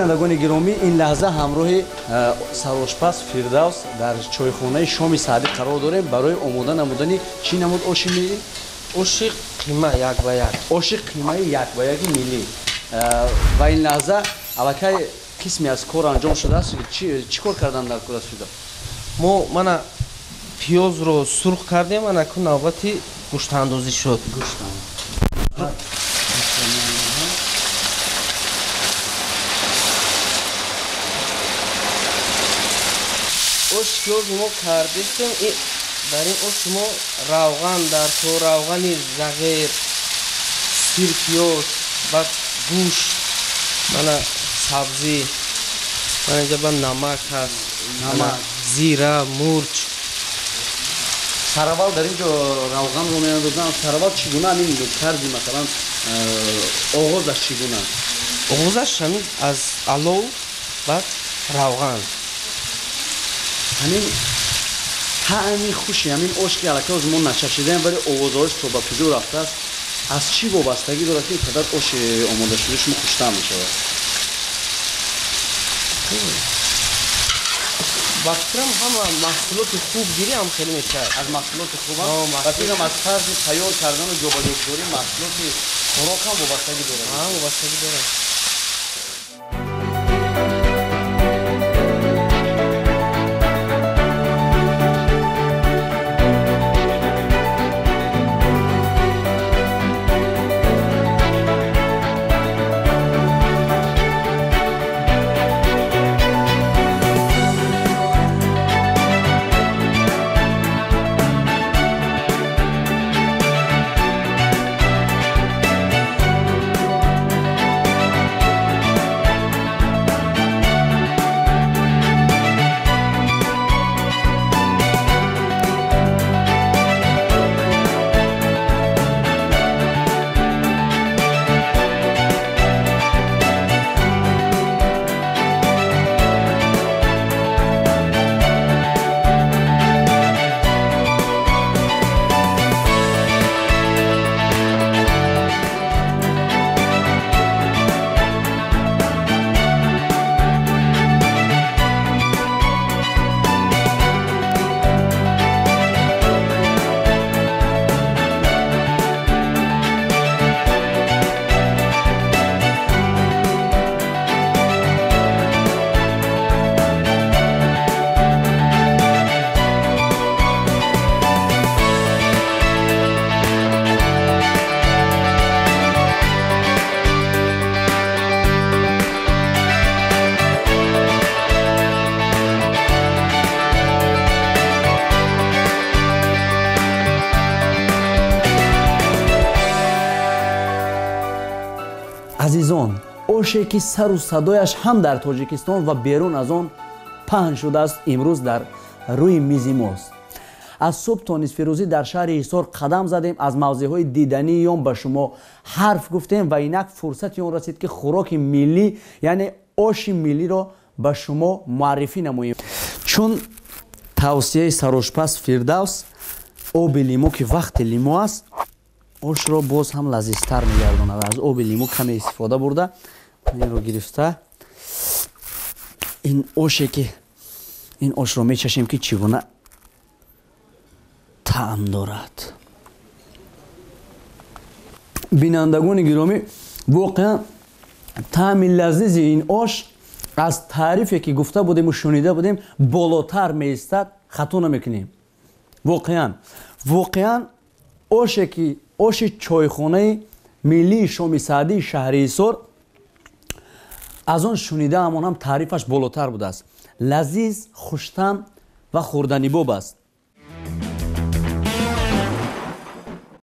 бинандагони гиромӣ ин лаҳза ҳамроҳи сарошпас фирдавс дар чойхонаи шоми саъдӣ қарор дорем. Барои омода намудани чӣ намуд? Оши миллӣ? Оши қима як ба як. Оши қимаи як ба яки миллӣ. Ва ин лаҳза аллакай қисме аз кор анҷом шудааст чӣ кор кардан дар кӯда шуда мо мана пиёзро сурх кардем ана ку навбати гӯштандозӣ шуд ош пиёзи мо кардистем дар ин оши мо равған дар то равғани зағир сирпиёз баъд гӯшт. Мана сабзӣ. Мана инҷа ба намак ҳаст. Зира мурч. Саравал дар инҷо равғанро менандозан саравал чӣ гуна? Ҳамин карди масалан оғозаш чӣ гуна? Оғозаш ҳамин аз алов баъд равған ҳамин таъми хуши ҳамин ош ки аллакай оз мо начашидаем вале овозҳои собапизӯ рафтааст. аз чӣ вобастагӣ дорад ки инқадар оши омодашуда шумо хуштаъм мешавад? Ба фикрам ҳама маҳсулоти хуб гирӣ ам хеле мешавад. аз маҳсулоти хубам ба фикрам аз тарзи тайёр кардану ҷобаҷогузории маҳсулоти хӯрок ҳам вобастагӣ дорад. Вобастагӣ дорад азизон оше ки сару садояш ҳам дар тоҷикистон ва берун аз он паҳн шудааст имрӯз дар рӯи мизи мост аз субҳ то нисфирӯзӣ дар шаҳри ҳисор қадам задем аз мавзеъҳои дидании он ба шумо ҳарф гуфтем ва инак фурсати он расид ки хӯроки миллӣ яъне оши миллиро ба шумо муаррифӣ намоем. Чун тавсияи сарошпас фирдавс оби лимо ки вақти лимо аст ошро боз ҳам лазизтар мегардонад аз оби лиму каме истифода бурда. Инро гирифта. Ин оше ки ин ошро мечашем ки чӣ гуна таъм дорад. Бинандагони гиромӣ воқеан таъми лазизи ин ош аз таърифе ки гуфта будему шунида будем болотар меистад хато намекунем воқеан. Воқеан оше ки оши чойхонаи миллии шоми саъдии шаҳри ҳисор аз он шунидаамон ҳам таърифаш болотар будааст лазиз хуштам ва хӯрданибоб аст